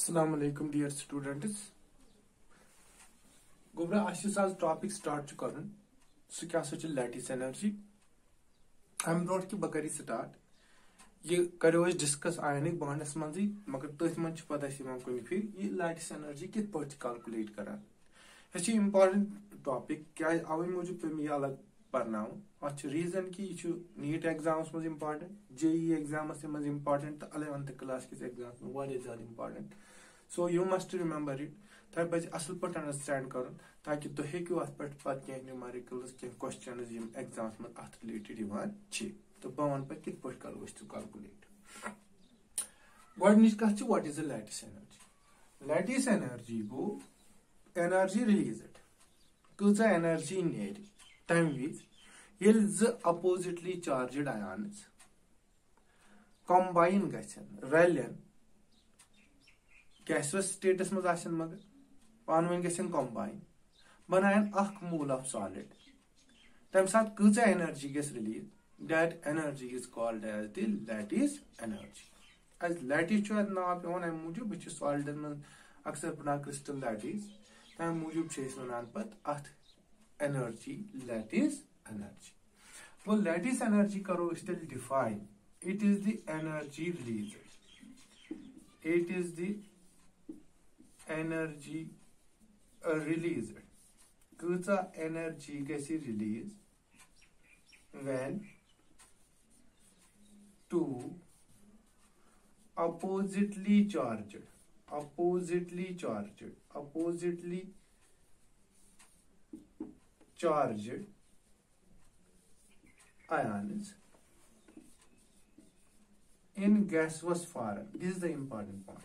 Assalamu alaikum dear students. गोबरा अस आज topic start कर सह क्या लैटिस एनर्जी अम ब्रो कि बह स्टार्ट यह करो डिस्कस आयनिक बॉन्डस मज मगर तथ मन पता कुन फिर यह लैटिस एनर्जी कित पे कैलकुलेट कर यह इम्पार्टेंट टॉपिक क्या अवे मूजूब पे यह अलग पर्ना अत रीजन कि यह नीट एग्जामस मज इम्पार्टेंट जे एग्जामस मज इम्पार्टेंट तो अलेवंथ क्लास किस एग्ज़ाम ज़्यादा important so you must remember it तह पज असल पे अंडरस्टैंड कर, ताकि तुम हेकू अत पे कह न्यूमेरिकल्स कह क्वेश्चन एग्ज़ाम मज अत रिलेटेड तो बह वन पे कित पे करो कैलकुलेट गॉडनिच कत what is the lattice energy lattice energy go energy released कज एनर्जी नेर तम विज ये ज अपोजिटली चार्जड आयान्स कंबाइन गन रलन गैसवस स्टेटस मज मगर पान वन गन कंबाइन बनायन अख मूल ऑफ़ सॉलिड तम साथ कचा energy Gus release that energy is called as the lattice energy as lattice नाव पे अम मूजूब बह सॉलिडन मन अक्सर पढ़ा क्रिस्टल लैटिस तम मूजूब वन पत अथ energy, lattice energy. So lattice energy Karo still defined. It is the energy released. It is the energy uh, released. Kucha energy gets released when two oppositely charged, oppositely charged, oppositely George ions in gaseous form. This is the important part.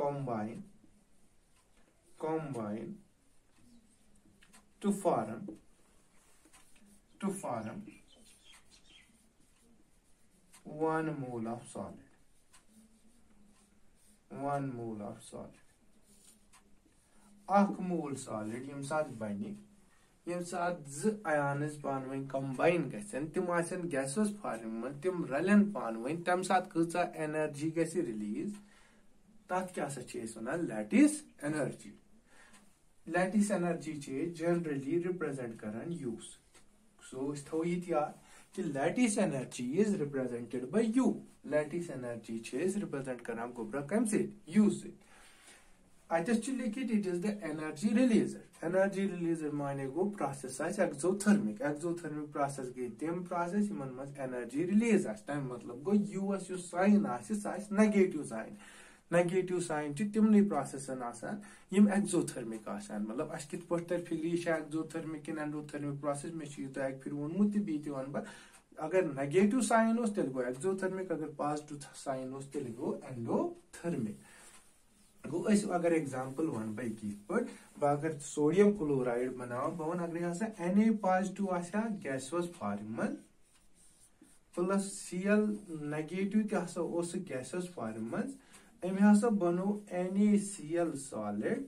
combine combine to form to form one mole of solid. One mole of solid. अख मोल solid यम साथ बने यम साथ ज अयानस पान one combine गसन तिम आसन gases form में तिम रलन पान वन तम साथ कचा एनर्जी गसी रिलीज़ तथ क्या सा lattice energy lattice energy generally represent करान यूज़ सो थो याद कि lattice energy is represented by U lattice energy represent करान गोबरा कम से यूज़ से अतस लिखित it is the energy released energy released माने गो प्रोसेस एक्सोथर्मिक एक्सोथर्मिक प्रोसेस गई तम प्रोसेस इन मज एनर्जी रिलीज़ तम मतलब गो US U sign negative sign negative sign तिमन प्रोसेसन यम एक्सोथर्मिक मतलब अस कित पे फिक्री एक्सोथर्मिक कि एंडोथर्मिक प्रोसेस मे यूत अक फिर वोनमुत बी वन बह अगर नेगेटिव साइन तेल गो एक्सोथर्मिक अगर पॉजिटिव साइन तेल गो एंडोथर्मिक अगर एग्ज़ाम्पल वन पे बह अगर सोडियम क्लोराइड बनाव बह वन अगर हसा N A positive uh gaseous form plus C L negative तह गैसवस फॉर्म मन अम हसा बनो N A C L solid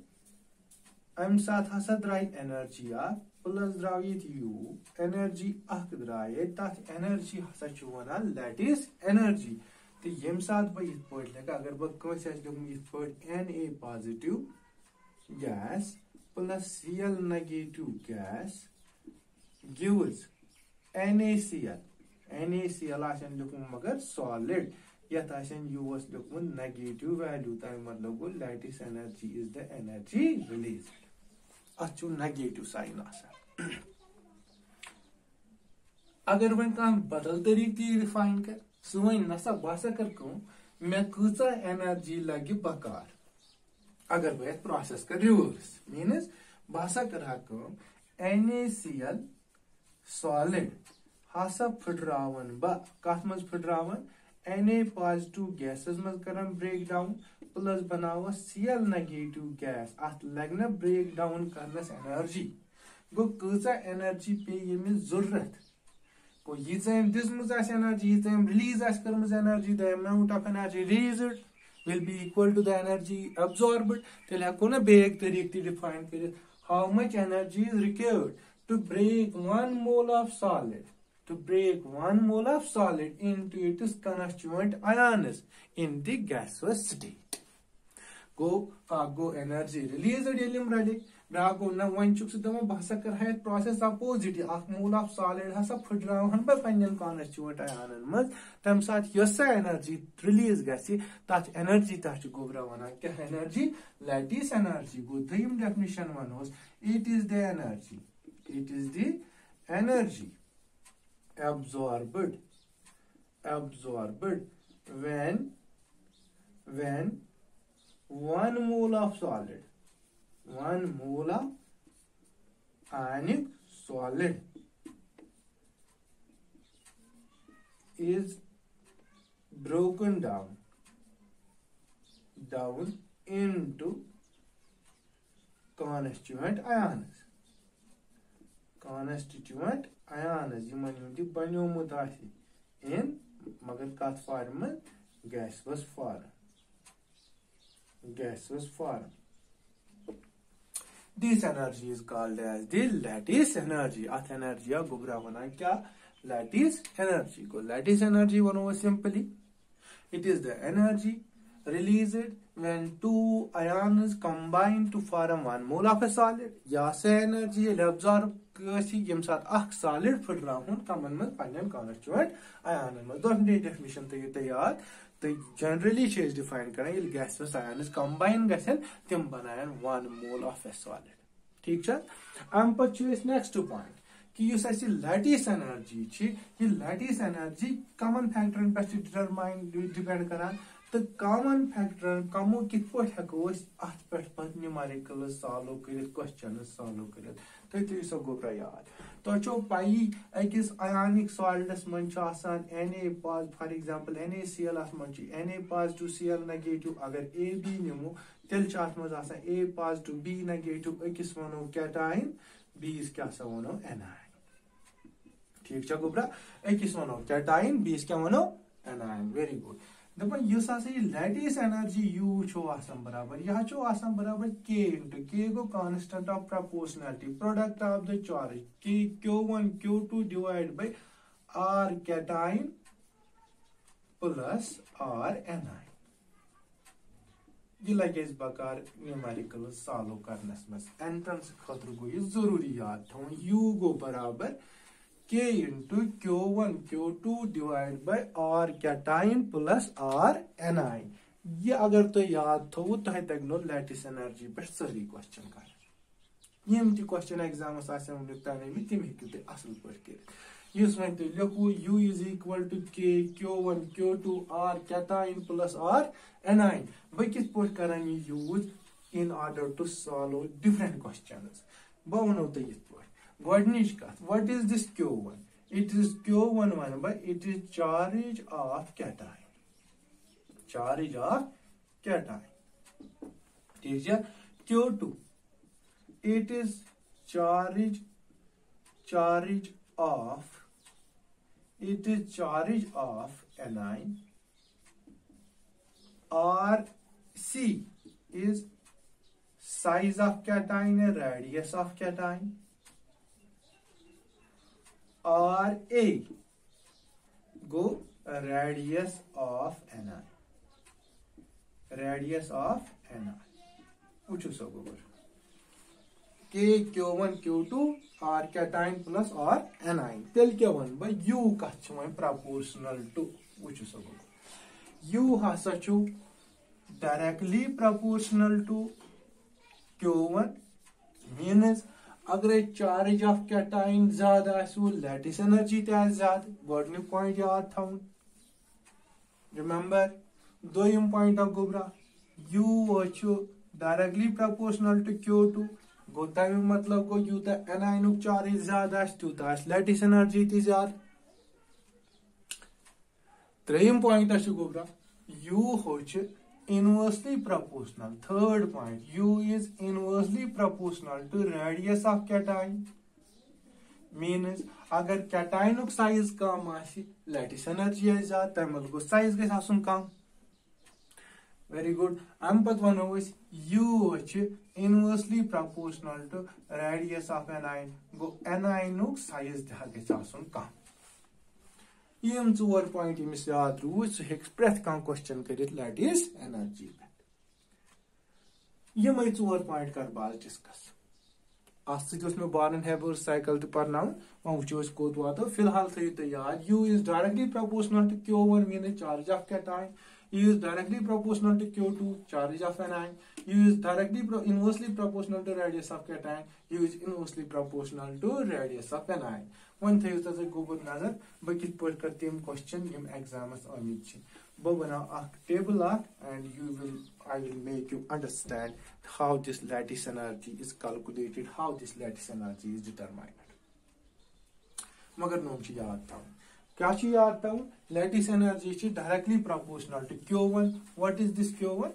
अम साथ हसा द्राय एनर्जी अख प्लस द्राव ये एनर्जी अख द्राय तथ एनर्जी हसा वन दैट इज़ एनर्जी तो यम सात बह ये लिखा अगर बह कंस लिखुम ये N A positive gas plus C L negative gas gives N A C L N A C L लिखुम मगर सॉलिड यथ यू लिखुम नेगेटिव वैल्यू तम मतलब गो lattice energy is the energy release अत नेगेटिव साइन अगर वन बदल तरीक तरीके रिफाइन कर सन नसा बह कर मे कचा एनर्जी लगे बकार। अगर बह प्रोसेस कर रिवर्स मीनस बह कर N A C L solid हसा फुटरावन बह कत मज एन ए पॉजिटिव गैसस मज कर ब्रेक डाउन प्लस बनाव सी एल नेगेटिव गैस अत लग ब्रेक डाउन एनर्जी गो कचा एनर्जी पे यमिस ज़रूरत। को यीम दिसम एनर्जी यीम रिलीज़ कर्म energy the amount of energy released will be equal to the energy absorbed तेल हेको ना बेक तरीक ती डिफाइन कर how much energy is required to break one mole of solid to break one mole of solid into its constituent ions in the gaseous state. Go, uh, go energy release it ready. ब्रा गो न one चुक से दम बहसा कर है process opposite अख मूल ऑफ़ सॉलिड हसा फुटरावन ब पन्नन कॉन्स्टिट्यूएंट आयनन मज तम साथ यस एनर्जी रिलीज़ गसी तथ एनर्जी तथ गोबरा वना। क्या एनर्जी लैटिस एनर्जी गो दयम definition वनोस। It is the energy it is the energy absorbed. Absorbed. When? When? One mole of solid. One mole of ionic solid is broken down down into constituent ions constituent ions Yemen हुंद बनियोमुत आसे इन मगर कथ form में gas form gas form This energy is called as the lattice energy. At energy या गुबरा बना क्या lattice energy को lattice energy वनो simply it is the energy released when two ions combine to form one mole of a solid या से energy ये absorb कैसी यम साथ अख solid फुटराहुन कमन में पन्नन constituent ion में दो definition तो ये तैयार तो जनरली डिफाइन कर गैसस आयन कंबाइन ग तम बनान one mole of a solid ठीक अम पे पॉइंट कि लैटिस एनर्जी यह लैटिस एनर्जी कमन फैक्टरन पे डिटरमाइन डिपेंड करान तो कॉमन फैक्टर कमो कित हेको अत पे न्यूमेरिकल सॉल्व कर क्वेश्चन सॉल्व कर सो गोब्रा याद तुम पई अकिस अयानिक सॉल्टस मन N A pause for example N A C L मन N A positive L negative अगर ए बी निमो तेल मज ए पॉजिटिव बी नेगेटिव अकिस वनो कैटाइन बीस क्या सा वनो एनाइन ठीक गोब्रा अकिस वनो कैटाइन बीस क्या वनो एनाइन वेरी गुड दपान ये लैटिस एनर्जी यू बराबर। यह बराबर के इंटू के गो constant of proportionality product of the charge के q1 q2 divide by r cation plus r anion ये लगे इस बकार न्यूमेरिकल सॉल्व करनस मस एंट्रेंस खतर गो ये ज़रूरी याद थो गो बराबर k into q1 q2 divide by r cation plus R anion ये अगर तो याद थो तह तगनो लैटिस एनर्जी पे सारी क्वेश्चन कर यम ति क्वेश्चन एग्जामस आसे वनुक ताने में तिम हेकु ते असल कर युस वन तो लिखु, u is equal to k q1 q2 r cation plus r anion बे किस पोट करन यूज़ in order to solve different questions? बा वनो तो ये Godnish kath. What is this Q1? It is Q1 one by it is charge of cation. Charge of cation. ठीक है Q2. It is charge charge of it is charge of anion. R C is size of cation, radius of cation. R A go radius of N R radius of N R पूछू सब ऊपर के Q one Q two R cation plus R anion तेल क्या one बह you कह वो proportional to वचू सब U has directly proportional to Q one means अगर चार्ज ऑफ़ कैटाइन ज़्यादा लैटिस एनर्जी तद गुड पॉइंट याद थवन रिमेंबर दोम point of Gobra. U directly proportional to Q two गो तम मतलब गो यूत एनाइन चार्ज ज़्यादा तूत लैटिस एनर्जी तद त्रेम पॉइंट गोबरा। यू हो inversely proportional. Third point, U is inversely proportional to radius of cation. Means अगर cation size कम energy है ज़्यादा को size गैस आसुन कम. Very good. अम अस U छ inversely proportional to radius of anion. गो धा गैस आसुन कम. ओर पॉइंट इम्स याद रूद सह प्रेथ क्वेश्चन कर लट इज़ एनर्जी पे यम ओर पॉइंट कर बाल डिस्कस अत सो मे बारन हेबर साइकिल तो पर्न वो वो कत वो फ़िलहाल थो तो याद U is directly proportional to Q one mean charge of cat I U is directly proportional to Q two charge of anion U is directly inversely proportional to radius of cat I U is inversely proportional to radius of anion one थो तुम Google नज़र बह कि कर तम question exam आमित बह बनाव table and you will I will make you understand how this lattice energy is calculated how this lattice energy is determined मगर नोम याद थ। क्या याद थो? Lattice energy directly proportional to Q one what is this Q one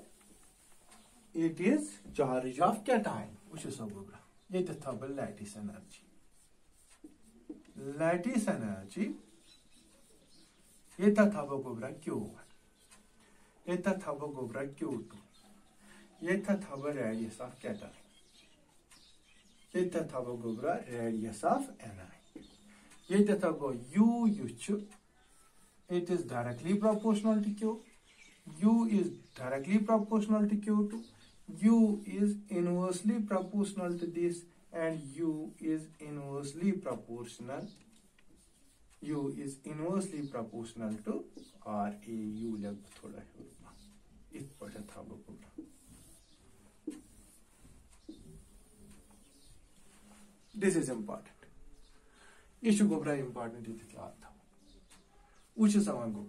it is charge of cation वो सब ग्रह ये थो लैटिस एनर्जी लैटिस एनर्जी यथथवगोब्रा क्यू वन यथथवगोब्रा क्यू टू यथथव रेडियस ऑफ़ कैटर यथथवगोब्रा रेडियस ऑफ़ एनआई ये तथा गो U U it is directly proportional to Q U is directly proportional to Q two U is inversely proportional to this and U is inversely proportional. U is inversely proportional to R A U लगभग थोड़ा इस पर था वो This is important. Issue Gobra important is the which is our goal.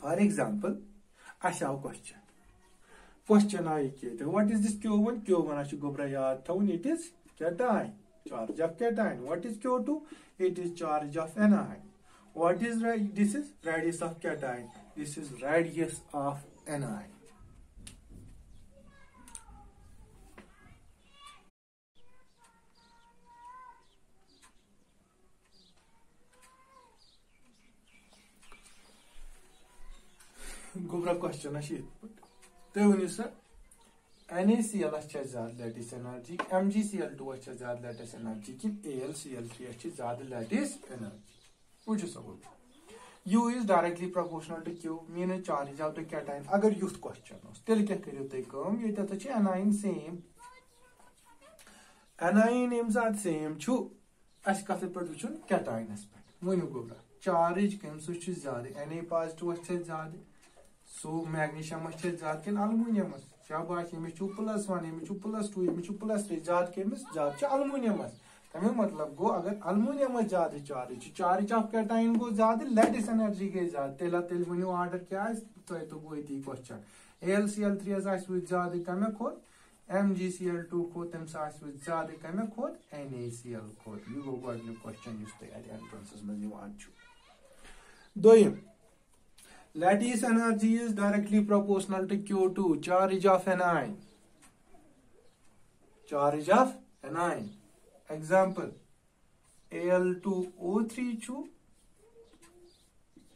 For example, aşağı question. Question आई के what is this Q1? Q1 aşı gobra yaad thaun it is cation. Charge of cation. What is Q2? It is charge of anion. What is this is radius of cation. This is radius of anion. गुमरा question तुम one सा N A C L ज़्यादा lattice energy M G C L two ज़्यादा lattice energy कि A L C L three ज़्यादा lattice energy वो सब U is directly proportional to Q mean charge आउ टू कैटाइन अगर युथ क्वेश्चन तेल क्या करो तुम ये एनाइन सेम एनाइन यम सात सेम अस कत पे वो कैटाइनस पे वनु गोब्रा चार्ज कम ज़्यादा एन ए पॉजिटिव ज़्यादा सो मैग्नीशियम ज़्यादा किन अलमोनियम शाबाश ये प्लस वन ये प्लस टू ये प्लस थ्री ज़्यादा कमिस ज़्यादा अलमोनियम तमें मतलब गो अगर अलमोनियम ज़्यादा चार्ज चार्ज ऑफ़ कैटाइन गो ज़्यादा लेटिस एनर्जी गई ज़्यादा तेल तेल वो आर्डर क्या तुम तो गो ये question L C L three ज़्यादा कमे Khot M G C L two खो तम ज़्यादा कमे खोत एन ए सी एल खोत यह गो गोडन क्वेश्चन तुम एंट्रेंस मज दोम Lattice energy is directly proportional to Q2, charge of anion. Charge of anion. Example, Al2O3 chu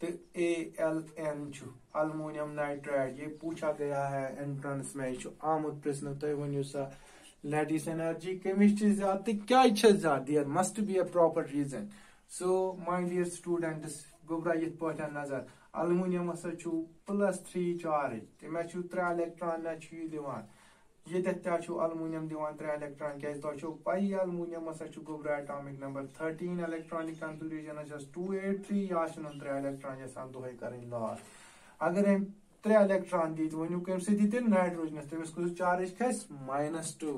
तो ALN छु अल्मोनियम नाइट्राइड ये पूछा गया है एंट्रेंस में छु आमुद प्रश्न तो वनु सा latice energy chemistry ज़्यादा क्या ज़्यादा there must be a proper reason so my dear students गोबरा ये पहचान नज़र अलमुनियम प्लस थ्री चार्ज तमें त्रे इलेक्ट्रान दिवान ये अलमुनियम दिवान त्रे इलेक्ट्रान क्या तो पई aluminium गोब्रा atomic number thirteen electronic confusion two eight three या त्रे इलेक्ट्रान यहाँ दोहे कर लॉस अगर अम त्रे इलेक्ट्रान दी वन कम सी नाइट्रोजनस तमिस चार्ज खस minus two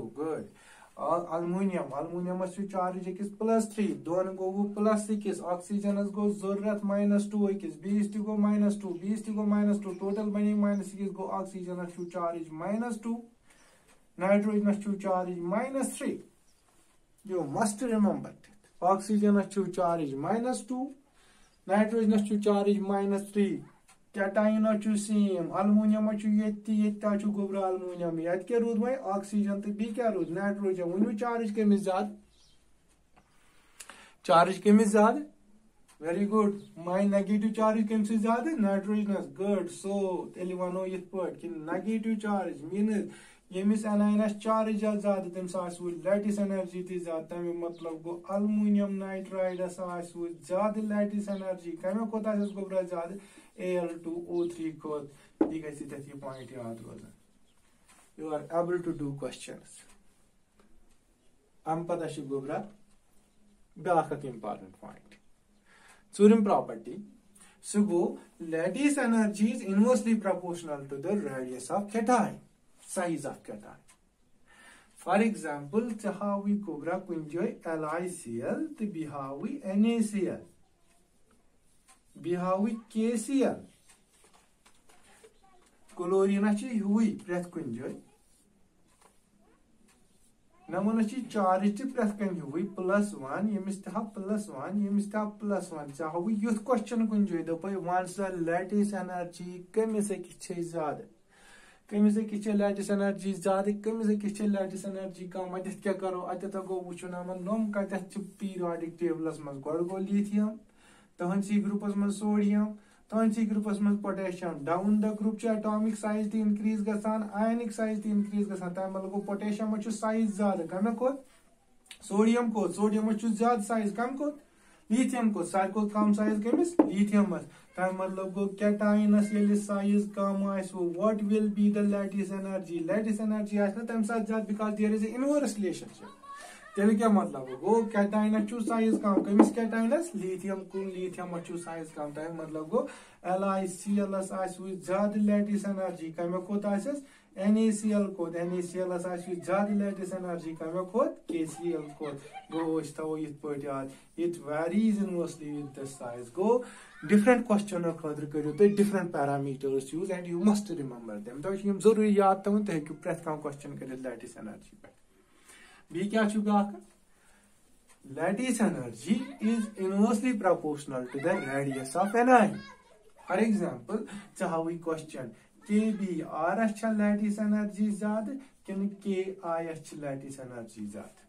good aluminium aluminium charge अकिस plus three दोन गो प्लस अकिस ऑक्सीजन गो ज़रूरत माइनस टू अकिस बीस तह गो माइनस टू बीस तह गो माइनस टू टोटल बने माइनस अकिस गो oxygen charge minus two nitrogen charge minus three you must remember oxygen charge minus two nitrogen charge minus three cation same aluminium ये गोबर अलमोनियम ये क्या रूद वह ऑक्सीजन तो बी क्या रूद नाइट्रोजन वन चार्ज कमिस ज़्यादा चार्ज कमिस ज़्यादा वेरी गुड माइ नेगेटिव चार्ज कम ज़्यादा नाइट्रोजनस गुड सो तेल वनो ये कि नेगेटिव चार्ज मीन यमिस एनाइन चार्ज ज़्यादा तमिस लैटिस एनर्जी ती ज़्यादा मतलब गो अलमुनियम नाइट्राइडस ज़्यादा लैटिस एनर्जी कमे कोत गोब्रा ज़्यादा एल टू ओ थ्री खोत यह गि तथ पॉइंट याद रोजान you are able to do question अम पत गोब्रा ब्याख important point Surim property. So go, energy is inversely inversely to the radius of of cation, size of cation. For example, चाहावी कोबरा कुंजोय एल तो बिहावी NaCl बिहावी KCl क्लोरीन हुई प्रत कुंजोय नमन चार्ज प्रथ कन हुई प्लस वन यमिस तह प्लस वन यमिस तह प्लस वन चाहो युथ क्वेश्चन कुन जो दप वन सा लैटिस एनर्जी कमिस ज़्यादा। कमिस किछ लैटिस एनर्जी ज़्यादा कमिस किछ लैटिस एनर्जी कम अत क्या करो अत गो नमन नम कत पीरियोडिक टेबलस मज गड गो लिथियम तहन सी ग्रुपस मज सोडियम तुसी ग्रुपस मज potassium down the group atomic size ती इंक्रीज गसान आयनिक साइज़ ती इंक्रीज गसान तम मतलब पोटेशियम साइज़ ज़्यादा कम कोत सोडियम को सोडियम ज़्यादा साइज़ कम कोत लिथियम को सारे कम साइज़ कमिस लिथियम तम मतलब गो कैटाइनस ये साइज़ कम आट will be the lattice energy lattice energy तम ज़्यादा because there is inverse relationship तेल क्या मतलब गो कैटाइनस साइज़ कम कमिस कैटाइनस? लिथियम कुल लीथियम चु साइज़ कम तमें मतलब गो L I C L S आज ज़्यादा लैटिस एनर्जी कमे कोत आसस NaCl कोत NaCl आस ज़्यादा लैटिस एनर्जी कमे कोत KCl कोत गो अस थो यथ पट याद it varies inversely with the size go different question खतर करियो तुम different parameters use and you must remember them तो ज़रूरी याद थवन तुम हेकु प्रेथ कम क्वेश्चन कर लैटिस एनर्जी पे। बी क्या lattice energy is inversely proportional to the radius of an eye. For example, चाहे question KBR अच्छा lattice energy ज़्यादा किन KI अच्छा lattice energy ज़्यादा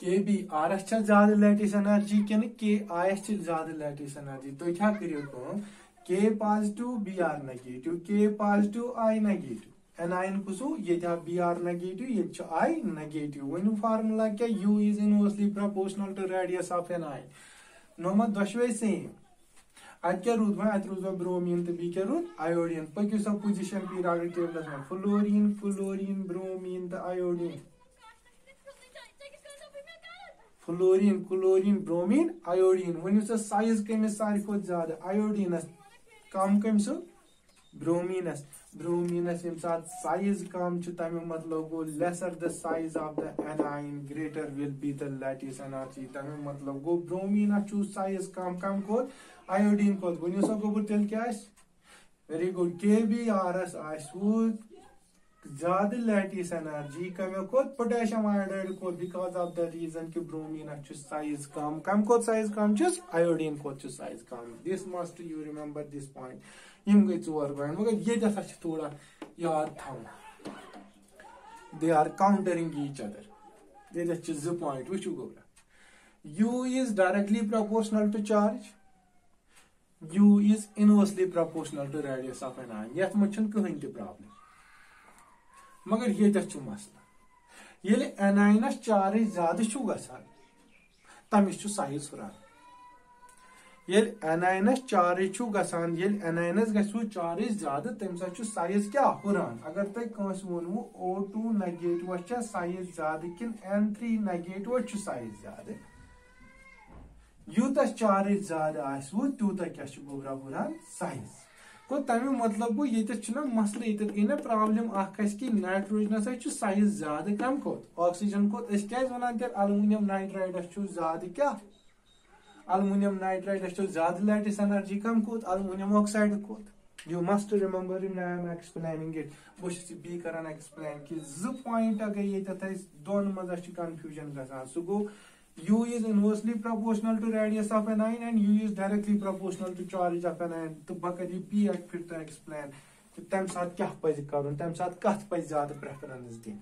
KBR अच्छा ज़्यादा lattice energy किन KI अच्छा ज़्यादा lattice energy. तो क्या करियो कम K positive BR negative, K positive I negative. Anion कुसु ये बी आर नेगेटिव ये आई नेगेटिव वन फार्मूला क्या U is inversely proportional to radius of anion नोम दशवे सेम. अत क्या रूद वह अत रूद ब्रोमीन तो बी क्या रूद आयोडीन पक्यू सा पोजीशन पीरियोडिक टेबलस में फ्लोरीन क्लोरीन ब्रोमीन तो iodine fluorine chlorine bromine iodine one size कमिस सारी खुद ज़्यादा आयोडीनस कम कम ब्रोमीनस ब्रोमीनस ym साथ size कम छु तमे मतलब गो lesser the size of the anion, greater will be the lattice energy तमे मतलब गो ब्रोमीन छु size कम कम को आयोडीन को वनियो सा गोबर तेल क्या very good K B R S ज़्यादा लैटिस एनर्जी कमे को पोटेशियम आयोडाइड को बिकॉज़ ऑफ़ द रीजन कि ब्रोमीन साइज़ कम। कम को साइज़ कम आयोडीन को size come. This must you remember this point यम गई चोर पॉइंट मगर ये हसा थोड़ा याद थवन they are countering each other ये जो पॉइंट वो गोरा u is directly proportional to charge. U is inversely proportional to radius of an ion यथ मत कहीं प्रॉब्लम मगर ये मसला ये एनाइनस चार्ज ज़्यादा ग तमिस साइज़ हुरान ये एनाइनस चार्ज गसान ये एनाइनस गु चार्ज ज़्यादा तम साइज़ क्या हुरान अगर तुम वोनमु ओ टू नेगेटिव साइज़ ज़्यादा कि एन थ्री नेगेटिव साइज़ ज़्यादा यूत चार्ज ज़्यादा तूत क्या गोबरा हुरान साइज़ गो तमें मतलब गो ये मसल ये गई ना प्रॉब्लम कि नाइट्रोजन साइज़ ज़्यादा कम खोत ऑक्सीजन खोत क्या वन अलूमिनियम नाइट्राइडस ज़्यादा क्या nitride is ज़्यादा lattice एनर्जी कम aluminium oxide कोत you must remember him I am explaining it बस बी करान explain कि जो point अगर ये दोन मज़ा सो गो U is inversely proportional to radius of an ion and U is directly proportional to charge of an ion तो ये B एक फिर तो explain कि तम साथ क्या पज करुन तम साथ कथ पज ज़्यादा preference दिन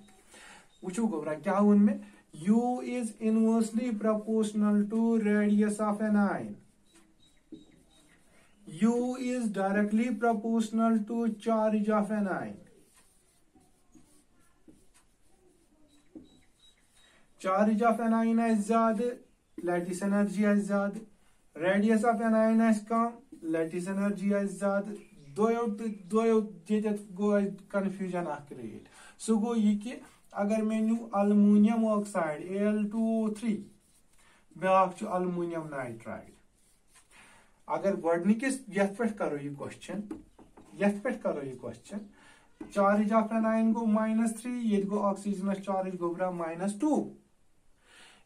वुचो गोबरा क्या उनमें U is inversely proportional to radius of an ion. U is directly proportional to charge of an ion. Charge of an ion is zyada, lattice energy is zyada. Radius of an ion is kam, lattice energy is zyada. गो confusion create सो गो ये कि अगर मे नु aluminium oxide Al2O3 ब्याक aluminium nitride अगर गोडनिकिस करो ये क्वेश्चन यथ पे करो ये question charge of an ion go minus three ये गो ऑक्सीजन चार्ज गो माइनस टू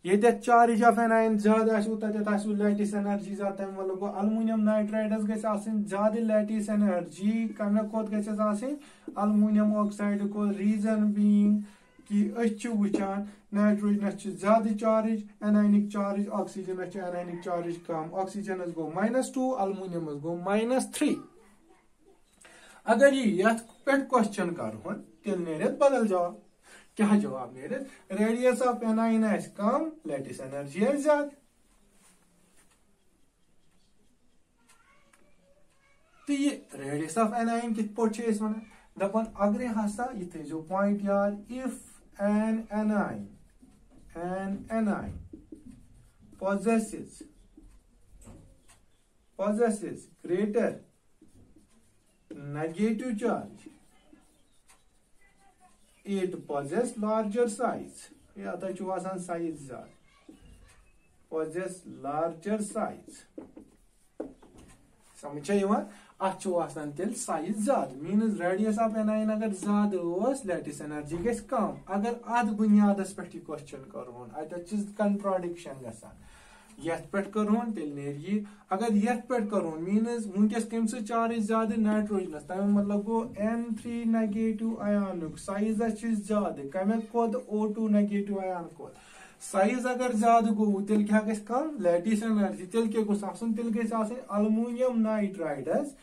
ये चार्ज ऑफ़ एन आयन ज़्यादा तत लैटिस एनर्जी ज़्यादा तम मतलब गो अलमोनियम नाइट्राइडस ज़्यादा लैटिस एनर्जी कमे कोत गल अलमोनियम ऑक्साइड को रीजन बीइंग कि वुचान नाइट्रोजनस ज़्यादा चार्ज एनाइनिक चार्ज ऑक्सीजनस एनाइनिक चार्ज कम ऑक्सीजनस गो माइनस टू अलमोनियम गो माइनस थ्री अगर ये यथ पे क्वेश्चन कर तेल नीर बदल जवाब क्या जवाब नीर रेडियस ऑफ़ एनाइन कम लेटिस एनर्जी ज़्यादा तो ये रेडियस ऑफ़ एनाइन कित पे वन दपान अगर हसा यह थो पॉइंट याद if an anion, an anion possesses possesses greater negative charge, it possesses larger size. या तो चुवासान size ज़्यादा possess larger size. समझ यवं तेल साइज़ ज़्यादा मीन रेडियस ऑफ़ एनाइन अगर ज़्यादा लेटिस एनर्जी ग कम अगर अद बुनियाद पे क्वेश्चन करोन अत कंट्राडिक्शन गसान यथ तेल अगर यथ पे करोन मीन वनकस कम से चार्ज ज़्यादा नाइट्रोजनस तमें मतलब गो N three negative ion size ज़्यादा। कमे खोद ओ टू नेगेटिव आयान खोद। साइज़ अगर ज़्यादा गो तेल क्या कम लैटिस एनर्जी तेल क्या गोस तेल गई अलमोनियम नाइट्राइडस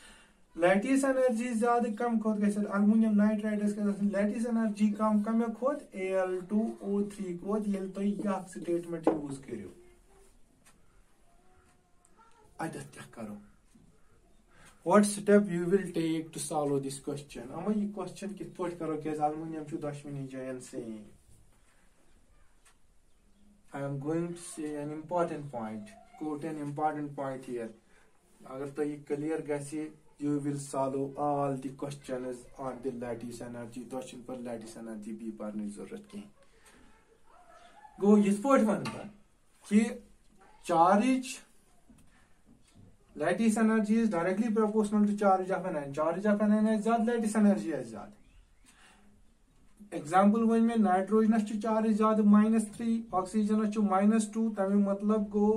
लैटिस एनर्जी ज़्यादा कम खोत गई अलमोनियम नाइट्राइडस लैटिस एनर्जी कम कम खोत Al2O3 खोत ये तो यह स्टेटमेंट यूज़ करो will take to solve this question अमा ये कित पट करो क्या aluminium Jayan same quote an important point here. अगर तो ये on the lattice energy. Question पर lattice energy भी पढ़ने ज़रूरत की. गो इस पॉइंट वन पर कि charge lattice energy is directly proportional to charge of an ion. Charge of an ion is ज़्यादा lattice energy है ज़्यादा. एग्ज़ाम्पल वन मे नाइट्रोजनस चार्ज ज़्यादा माइनस थ्री ऑक्सीजनस माइनस टू तमें मतलब गो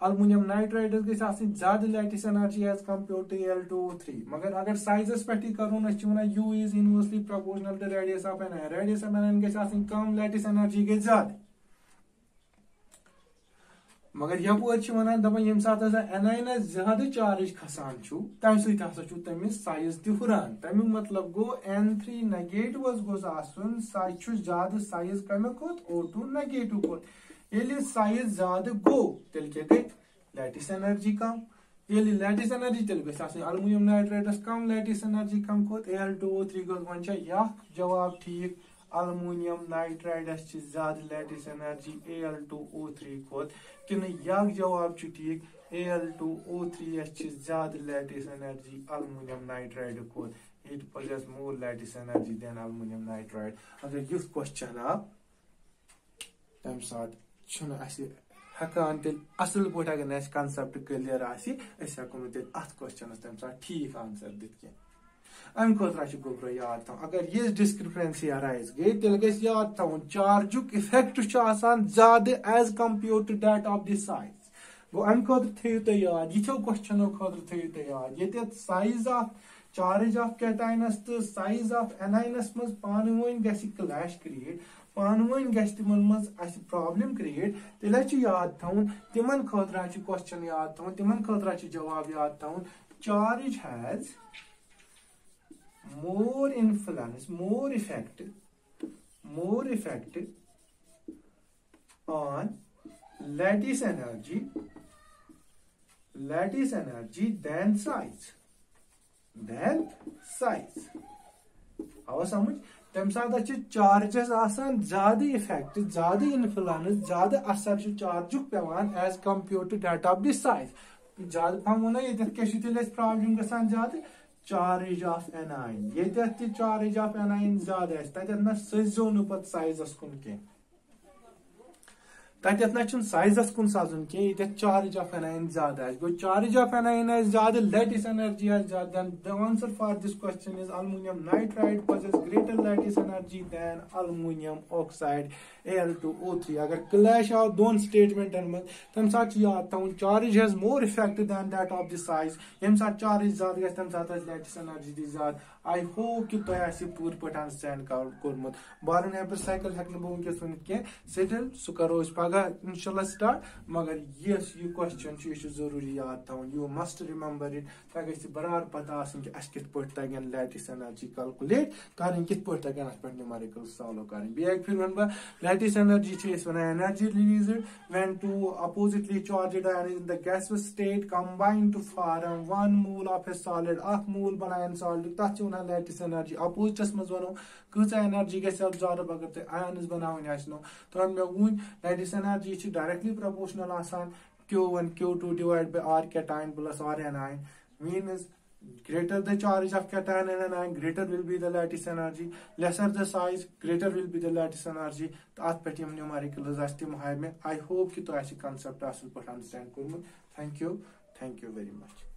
अलमुनियम नाइट्राइडस गई ज़्यादा lattice energy as compare to L two three मगर अगर साइजस पे करोन one U is inversely proportional to radius of an radius of an गई कम लैटिस एनर्जी गई ज़्यादा मगर यपर दपान ये सात एनाइन ज़्यादा चार्ज खसान तम समिस साइज़ तुरान तमिक मतलब गो एन थ्री नेगेटिव गोस ज़्यादा साइज़ कमे ओ टू नेगेटिव ये साइज़ ज़्यादा गो तेल क्या एनर्जी कम ये लैटिस एनर्जी तेल गई नाइट्रेटस कम लैटिस एनर्जी कम खोत एल टू ओ थ्री गोस वन जवाब ठीक अलमोनियम नाइट्राइडस ज़्यादा lattice energy L two O three Khot कि यह जवाब ठीक एल टू ओ थ्री ज़्यादा lattice energy aluminium nitride Khot it possess more lattice energy than aluminum nitride. अगर युथ क्वेश्चन आ तम अस हकान तेल असल पट अगर कंसेप्ट क्लियर आसी अस हको तेल अथ क्वेश्चनस तम ठीक आंसर कह अम खुद गोब्रो याद थो अगर ये डिस्क्रिपेंसी अराइज गई तेल गई याद थवन चार्जुक इफ़ेक्ट ज़्यादा as compare to that of the size गो अम खुद थो तुम याद यो क्वेश्चनो खुद थो तुम याद ये साइज़ ऑफ़ चार्ज ऑफ़ कैटाइनस तो साइज़ ऑफ़ एनाइनस मज पान वन क्लैश क्रिएट पान वन प्रॉब्लम क्रिएट तेल याद थवन तिमन खतर क्वेश्चन याद थवन तिमन खतर जवाब याद थवन charge has more influence more effect more effect on lattice energy lattice energy than size than size अव समझ तम सात चार्जस ज़्यादा इफ़ेक्ट ज़्यादा इन्फ्लुएंस ज़्यादा असर चार्ज पे as compare to that of this size ज़्यादा पहुना ये क्या तेल प्रॉब्लम चार्ज एनाइन ये चार्ज ऑफ़ एनाइन ज़्यादा तथा सजो नुपत साइजस कुन कह तत ना साइजस कुन सजन कह चार्ज ऑफ़ एनाइन ज़्यादा गो चार्ज ऑफ़ एनाइन ज़्यादा लेटिस एनर्जी ज़्यादा the answer for this question is aluminium nitride possess greater lattice energy than aluminum oxide Al2O3 अगर क्लैश आओ दोन स्टेटमेंटन में तम साथ याद charge has more effect than that of the size यम साथ चार्ज ज़्यादा गस तम एनर्जी दी ज़्यादा। आई होप कि तो आसी पूर पट अंडरस्टैंड कोरमुत बारन एपर साइकिल हेकन बो वंकस वनित के सेटल सु करो इस पगा इंशाल्लाह स्टार्ट मगर यस यू क्वेश्चन इस ज़रूरी याद थवन यू मस्ट रिमेंबर इट ता गस बराबर पता कि अस तगन लेटिस एनर्जी कैलकुलेट करन कित पट तगन पट न्यूमेरिकल सॉल्व एक फिर वन बा lattice energy is when energy released when two oppositely charged ions in the gaseous state combine to form one mole of a solid akh mole banayan solid tach una lattice energy opposites maz wano kısa energy gese absorb agar te ions banawan asno to me wun lattice energy is directly proportional asan q1 q2 divided by r cation plus r anion means greater the charge of cation and anion greater will be the lattice energy lesser the size greater will be the lattice energy at पे यम numericals आस tim हाय me I hope कि तो ऐसी concept असल पे understand कोरमुत thank you thank you very much